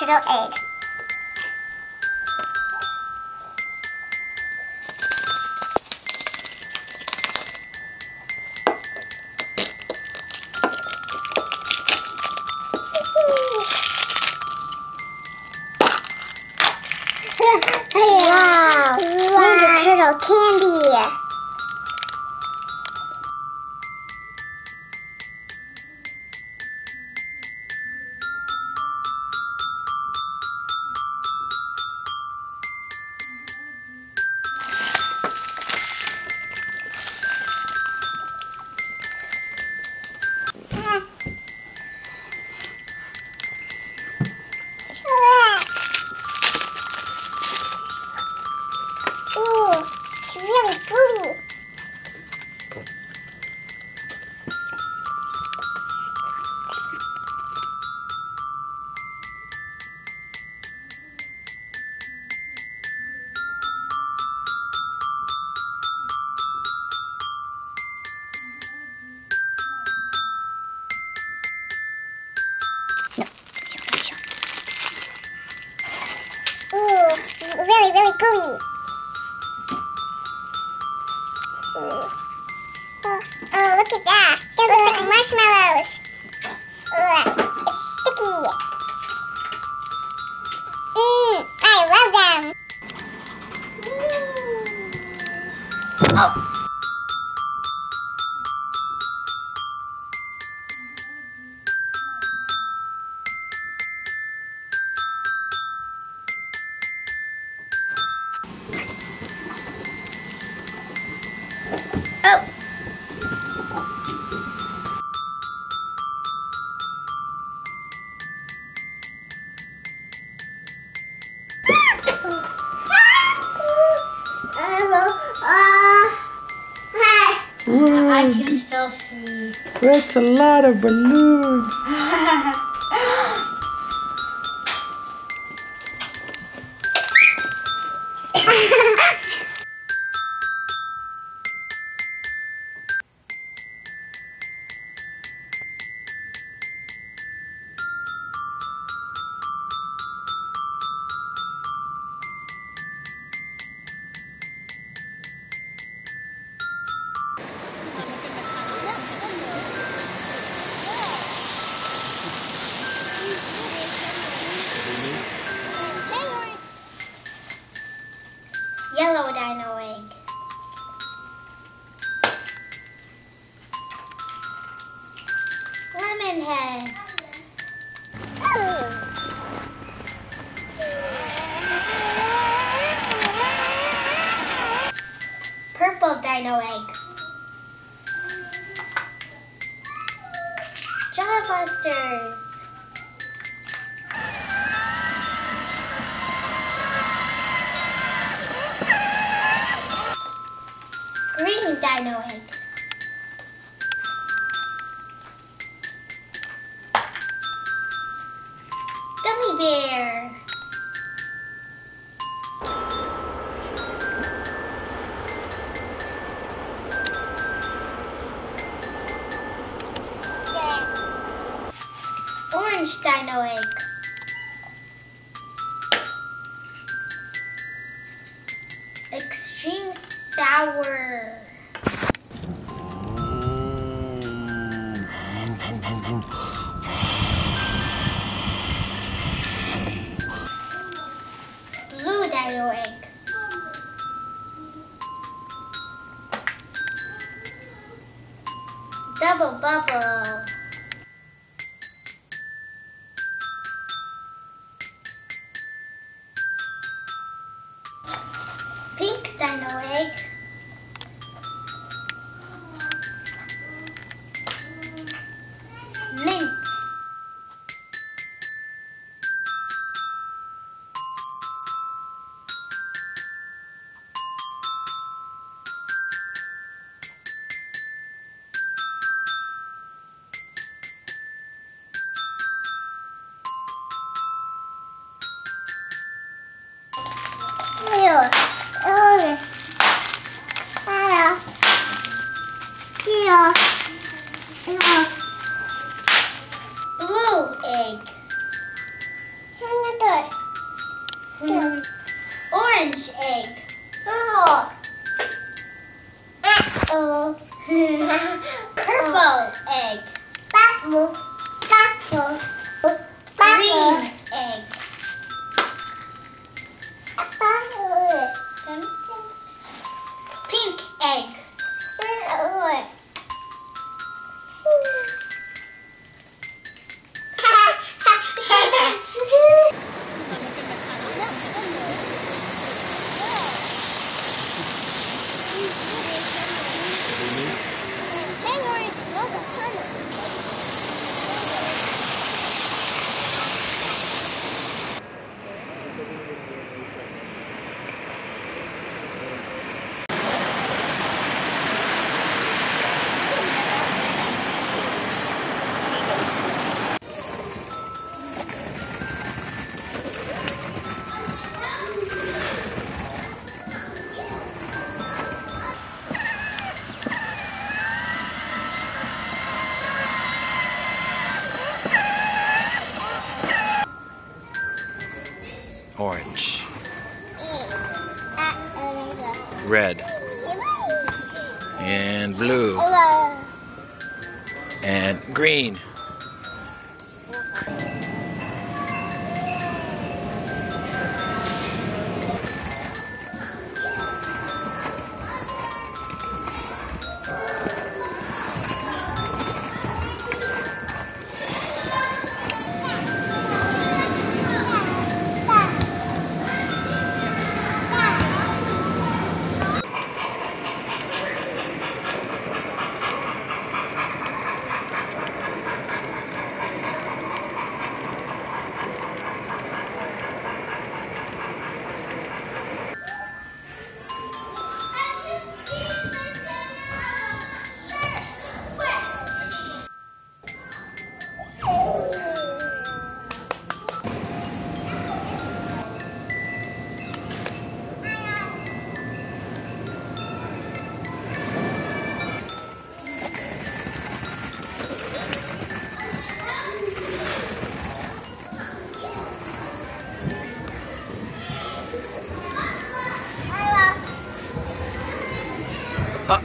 Ninja Turtle egg. A lot Double bubble.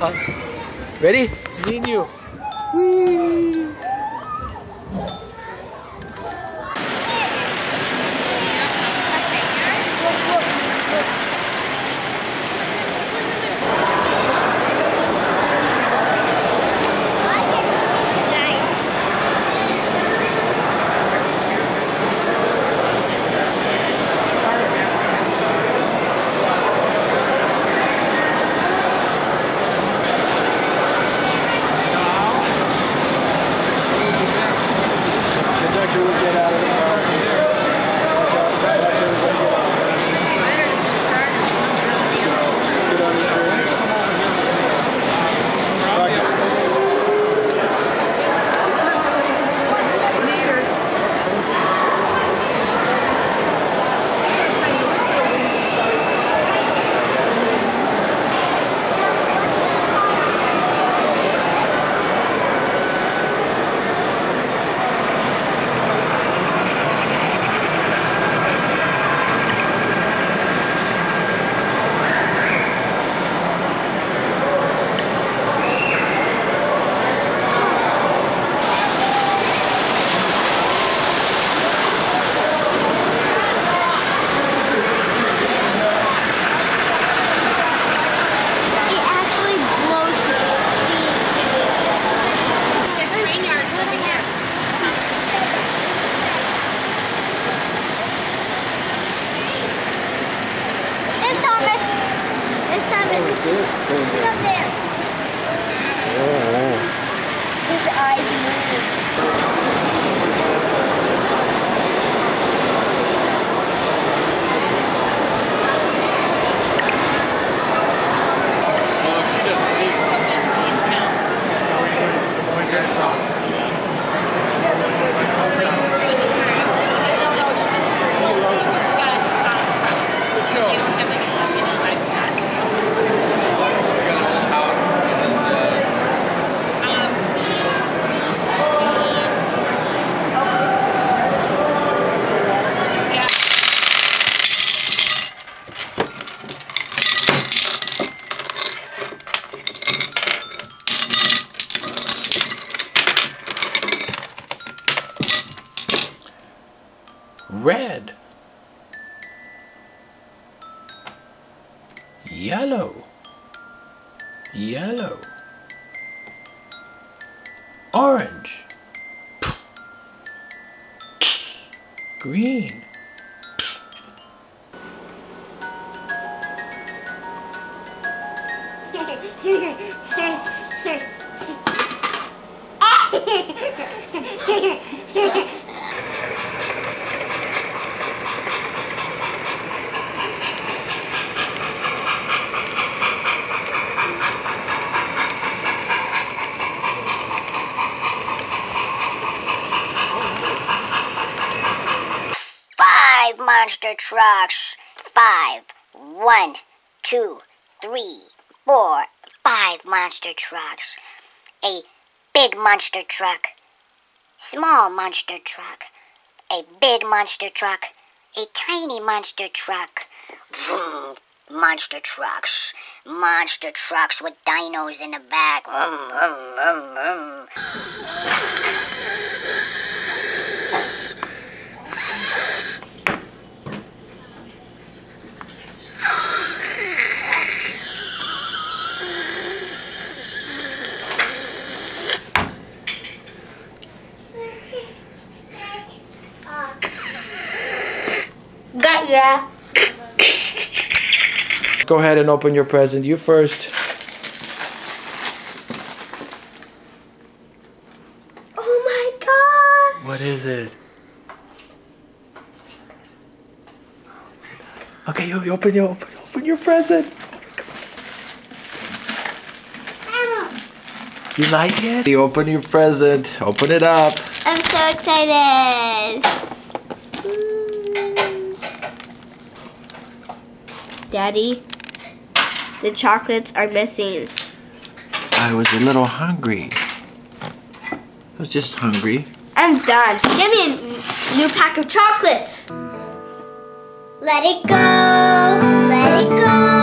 Ready? Me and you. Five monster trucks. Five. One, two, three, four, five monster trucks. A big monster truck. Small monster truck. A big monster truck. A tiny monster truck. Vroom. Monster trucks. Monster trucks with dinos in the back. Vroom, vroom, vroom, vroom. Got ya. Go ahead and open your present. You first. Oh my god! What is it? Okay, you, you open your open, open your present. You like it? You open your present. Open it up. I'm so excited! Daddy, the chocolates are missing. I was a little hungry. I was just hungry. I'm done. Give me a new pack of chocolates. Let it go, let it go.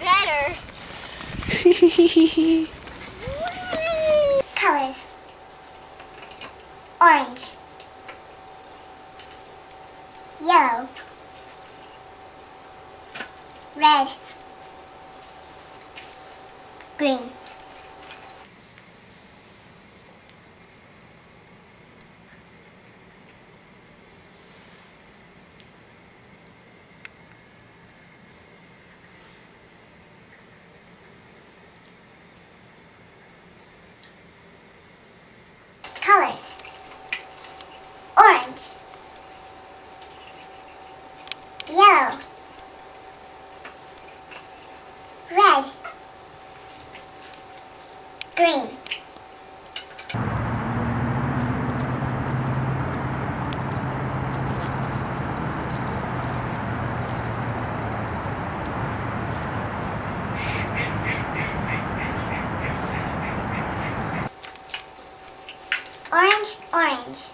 better. Orange,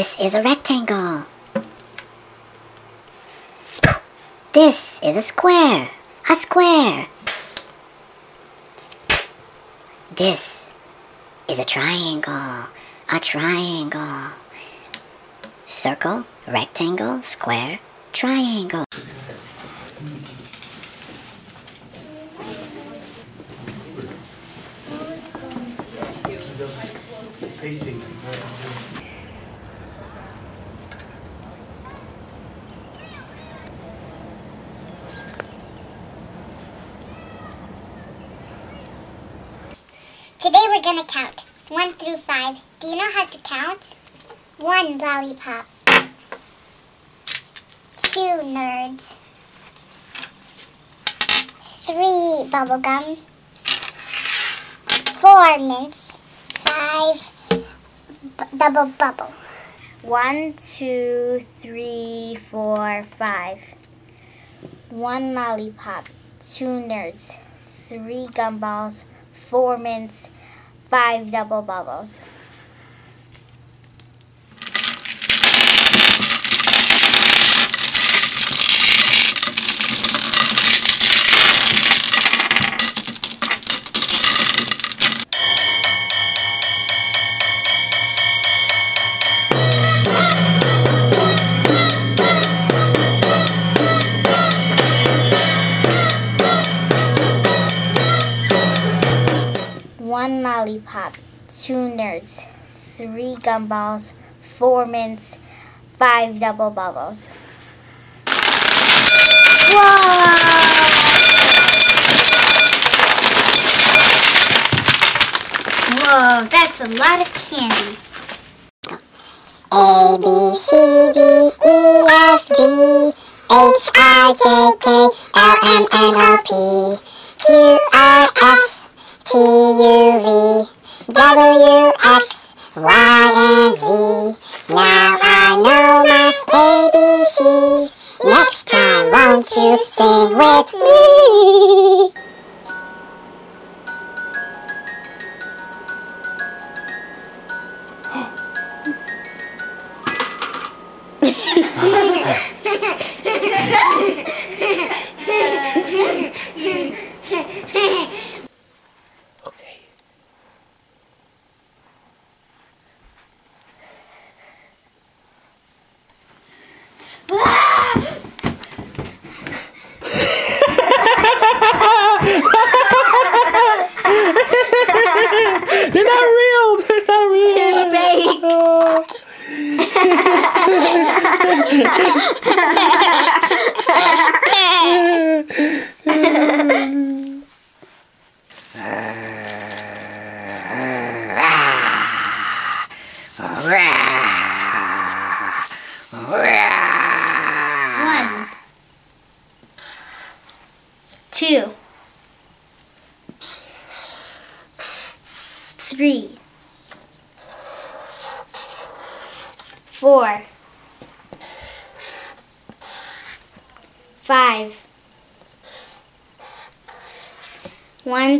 This is a rectangle. This is a square. A square. This is a triangle. A triangle. Circle, rectangle, square, triangle. Count one through five. Do you know how to count? One lollipop. Two nerds. Three bubblegum. Four mints. Five double bubble. One, two, three, four, five. One lollipop, two nerds, three gumballs, four mints, five double bubbles. Two nerds, three gumballs, four mints, five double bubbles. Whoa, Whoa, that's a lot of candy. A B C D E F G H I J K L M N O P Q R S T U V W X Y and Z. Now I know my ABCs. Next time, won't you sing with me? They're not real. They're not real. They're fake. Oh. One. Two. Three. Four. Five. One,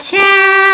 Through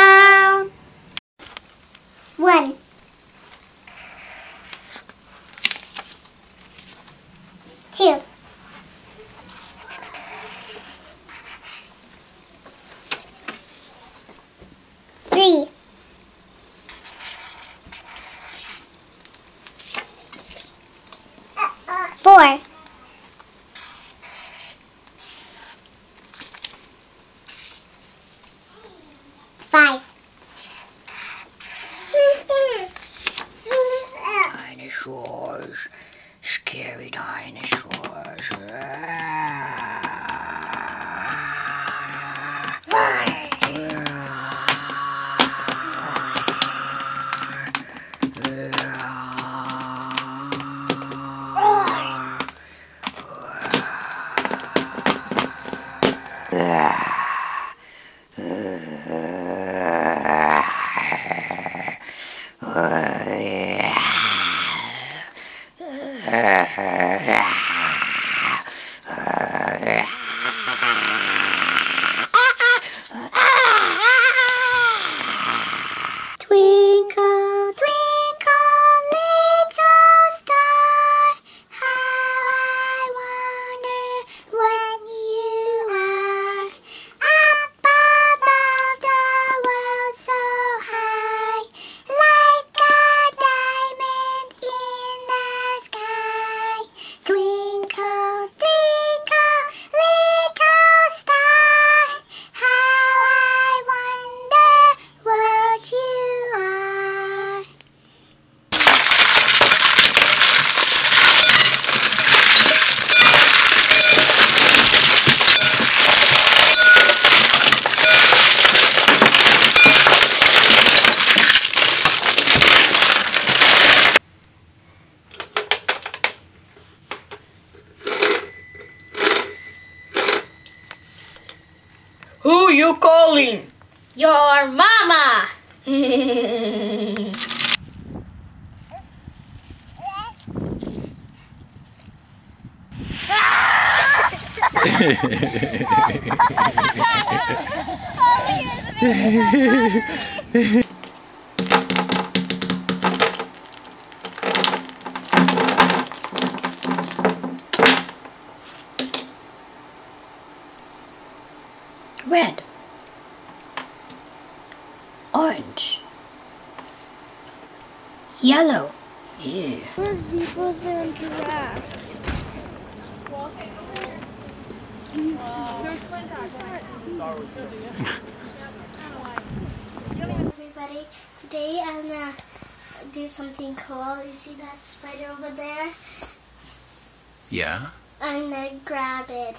Yeah? I'm gonna grab it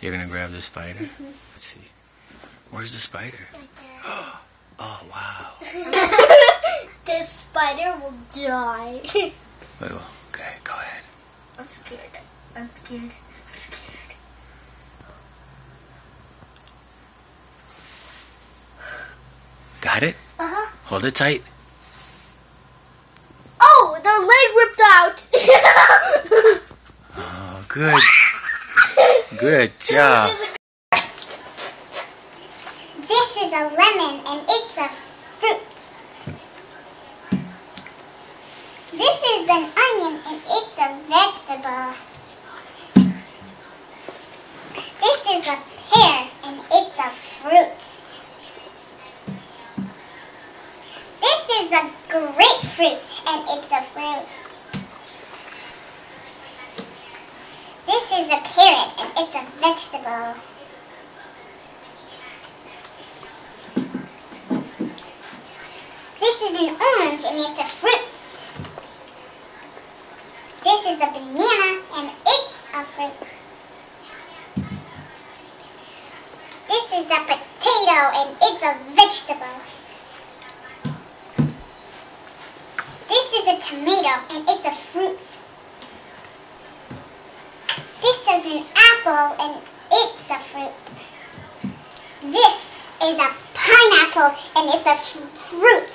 You're gonna grab the spider? Let's see. Where's the spider? right there. Oh, wow. this spider will die. Wait, okay, go ahead. I'm scared. I'm scared. I'm scared. Got it? Uh huh. Hold it tight. Oh, the leg ripped out. Oh, good. Good job. This is a lemon and it's a fruit. This is an onion and it's a vegetable. This is a pear and it's a fruit. This is a grapefruit and it's a fruit. This is a carrot and it's a vegetable. This is an orange and it's a fruit. This is a banana and it's a fruit. This is a potato and it's a vegetable. This is a tomato and it's a fruit. This is an apple and it's a fruit. This is a pineapple and it's a fruit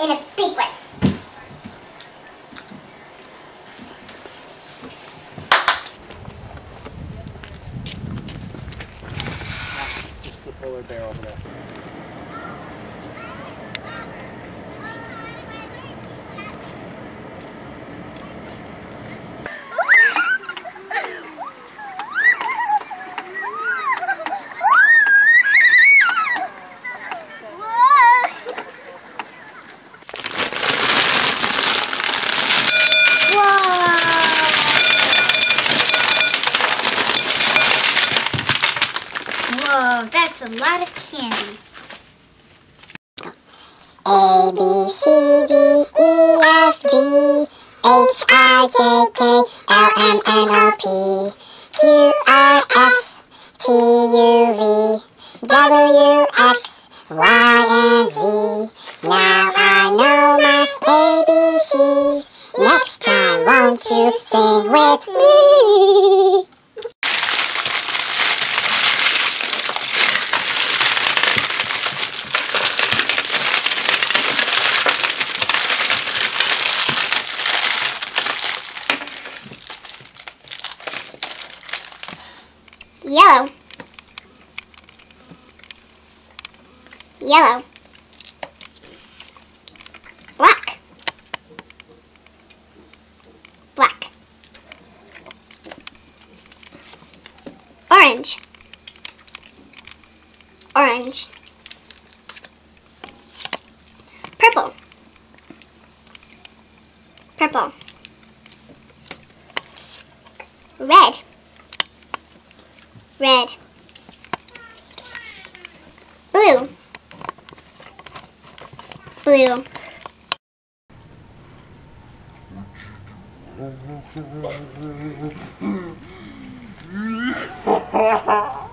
in a big one. the polar bear over there. purple, red, red, blue, blue,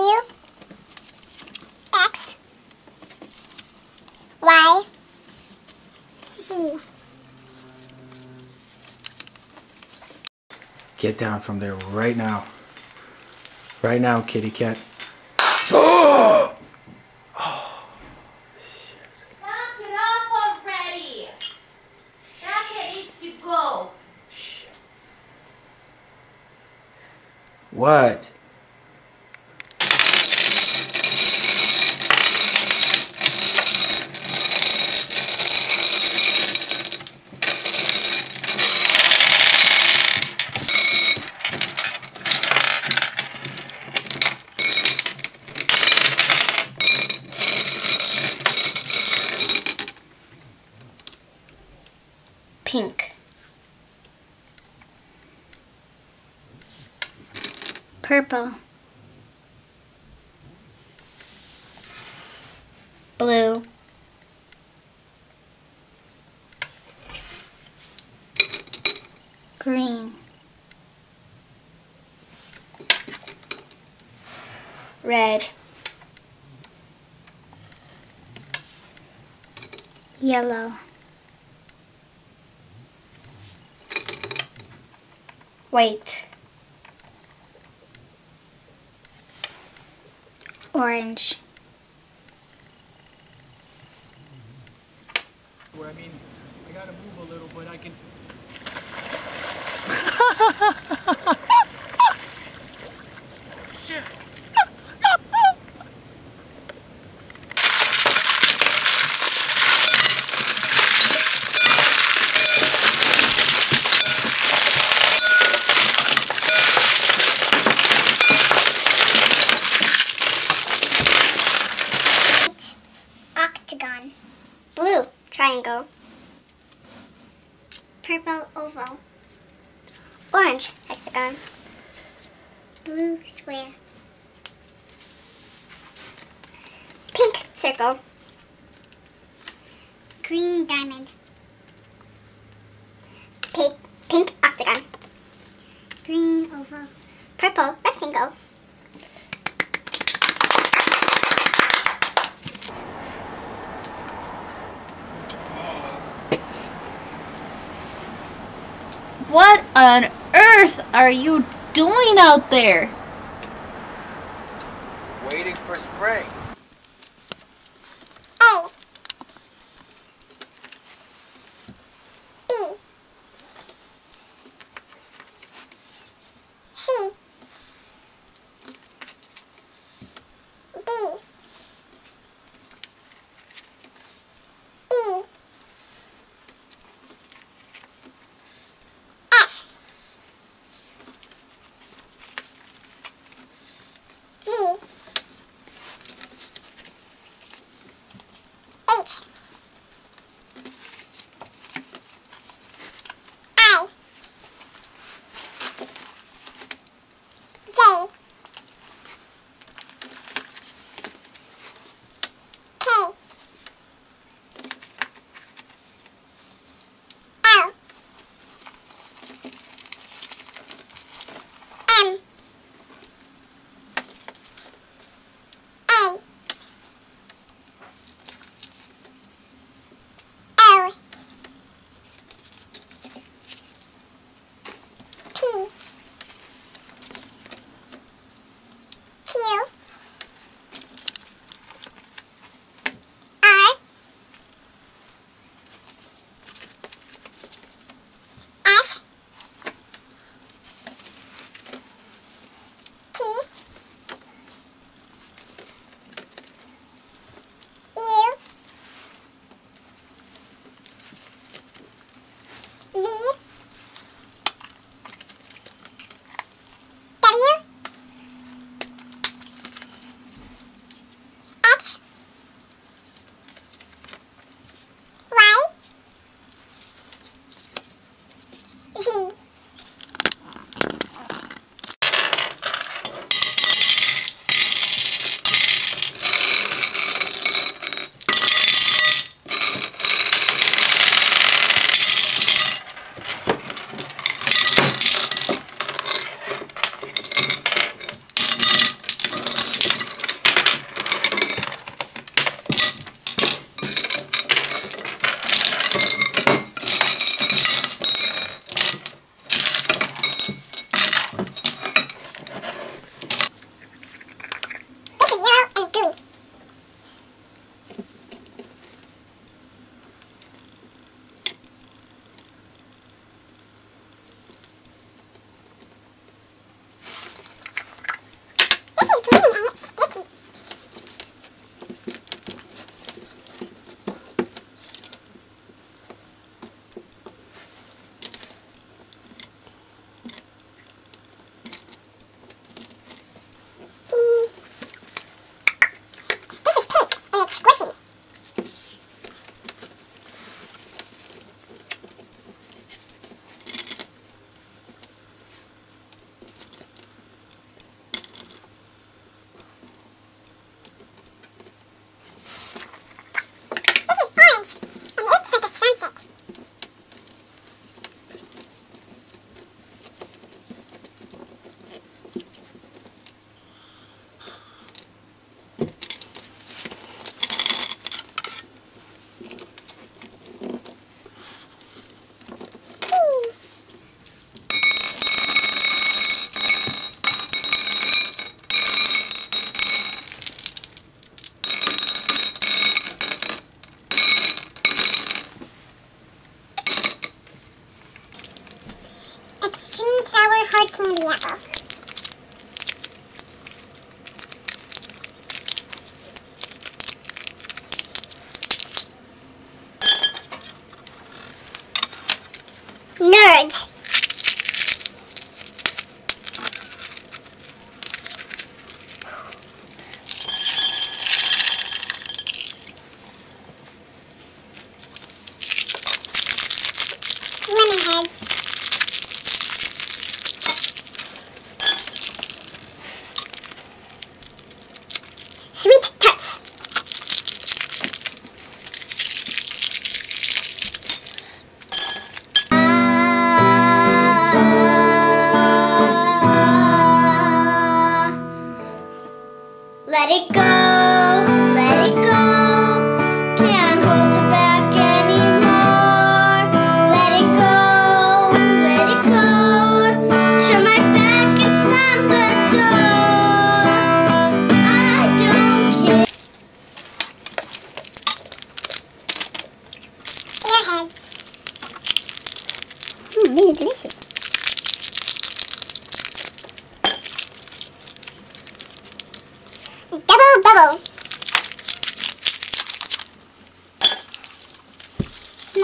W X Y Z. Get down from there right now. Right now, kitty cat. orange. Where I mean, I gotta move a little, but I can... are you doing out there?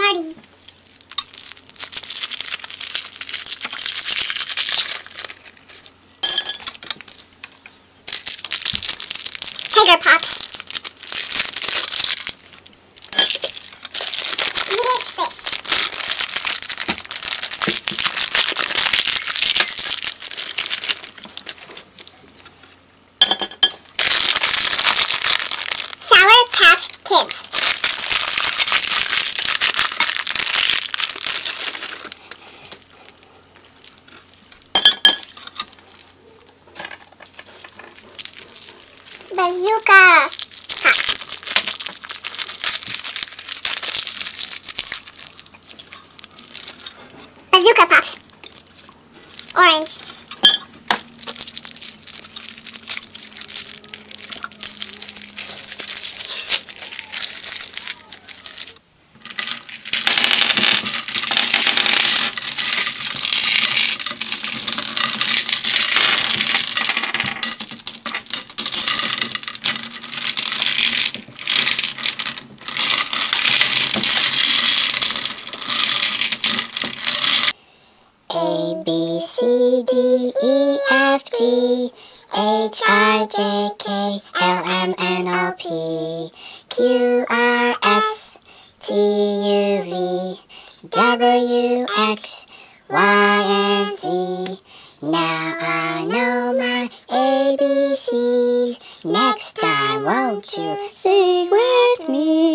Smarties. Tiger Pop. Swedish fish. Sour Patch Kids. Bazooka. Bazooka Puffs. Orange. A B C D E F G H I J K L M N O P Q R S T U V W X Y and Z. Now I know my ABCs. Time, won't you sing with me?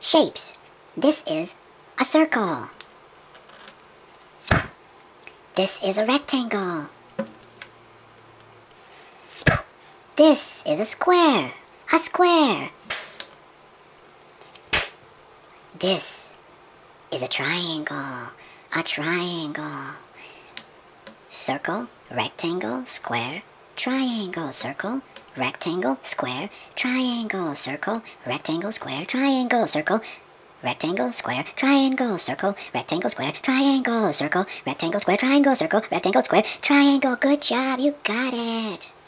Shapes. This is a circle. This is a rectangle. This is a square. A square. This is a triangle. A triangle. Circle, rectangle, square, triangle, circle, rectangle, square, triangle, circle, rectangle, square, triangle, circle, rectangle, square, triangle, circle, rectangle, square, triangle, circle, rectangle, square, triangle, circle, rectangle, square, triangle. Good job, you got it.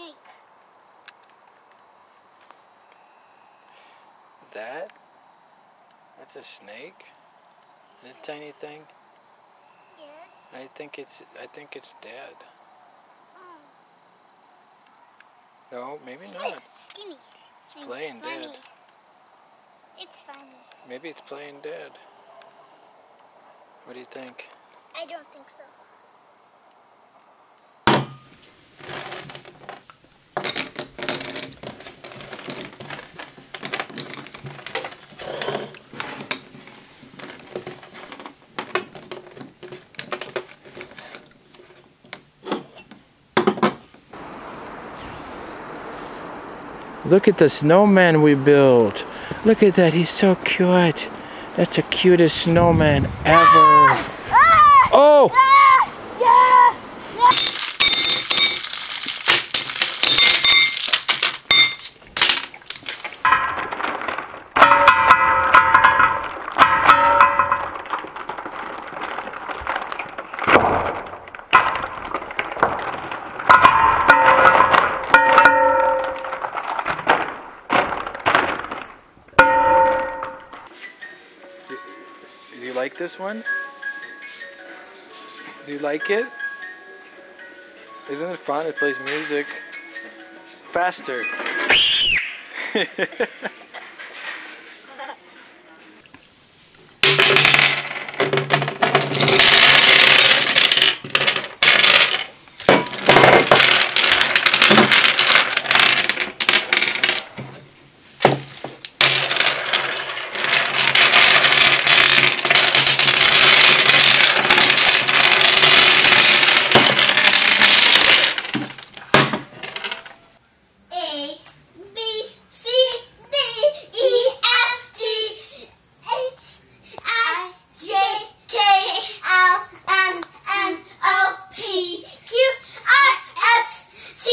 Snake. That? That's a snake? That tiny thing? Yes. I think it's I think it's dead. Oh. No, maybe It's not. like skinny. It's playing dead. It's funny. Maybe it's playing dead. What do you think? I don't think so. Look at the snowman we built. Look at that, he's so cute. That's the cutest snowman ever. This one? Do you like it? Isn't it fun? It plays music. Faster. A B C D E F G H I J K L M N O P Q R S T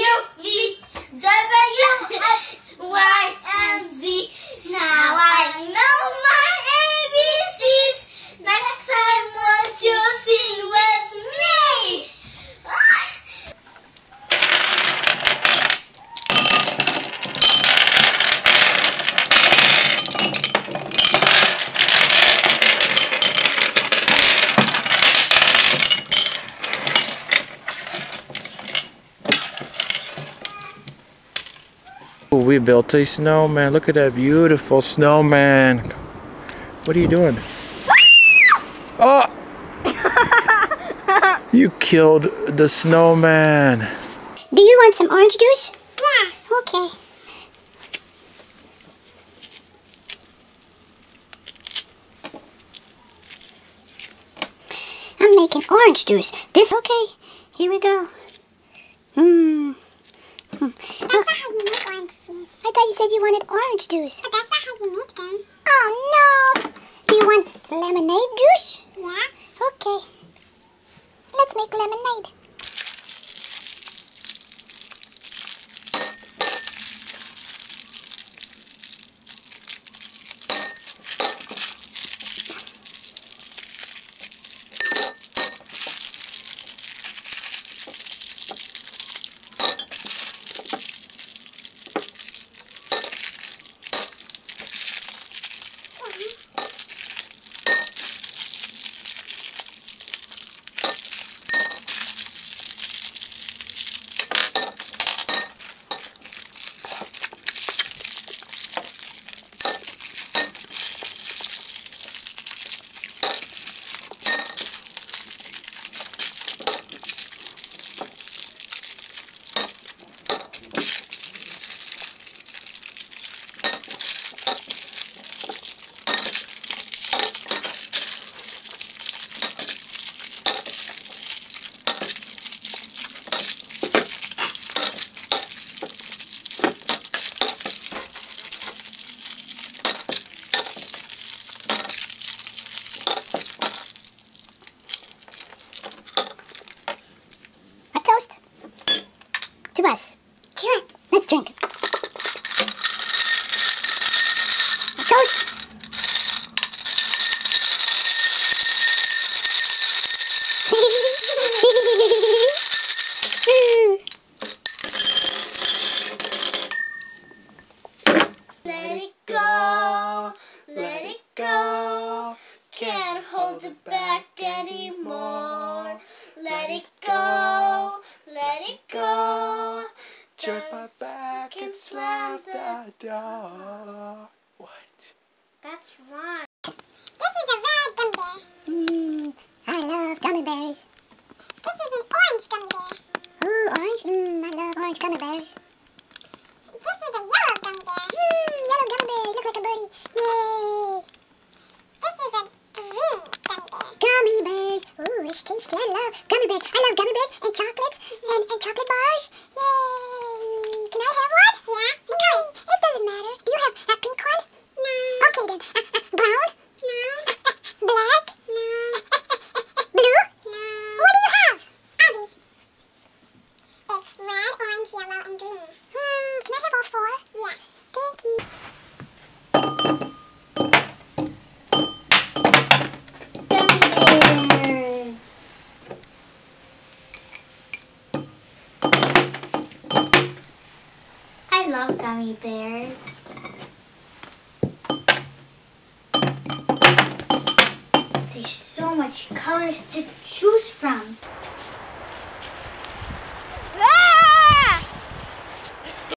U V W X Y and Z. Now I know my ABCs. Next time, won't you sing with me? We built a snowman. Look at that beautiful snowman. What are you doing? Oh! you killed the snowman. Do you want some orange juice? Yeah. Okay. I'm making orange juice. This okay? Here we go. Mmm. That's not how you make orange juice. I thought you said you wanted orange juice. But that's not how you make them. Oh no! Do you want lemonade juice? Yeah. Okay. Let's make lemonade. Jerk my back and slam the door. What? That's wrong. This is a red gummy bear. Mmm, I love gummy bears. This is an orange gummy bear. Ooh, orange? Mmm, I love orange gummy bears. This is a yellow gummy bear. Mmm, yellow gummy bear. Look like a birdie. Yay. This is a green gummy bears. Ooh, it's tasty. I love gummy bears. I love gummy bears and chocolates and, and chocolate bars. Yay. Can I have one? Yeah. No, it doesn't matter. Do you have a pink one? No. Okay then. Uh, uh, brown? No. Black? No. Blue? No. What do you have? All. It's red, orange, yellow, and green. Hmm, can I have all four? Yeah. Thank you. Gummy bears. There's so much colors to choose from.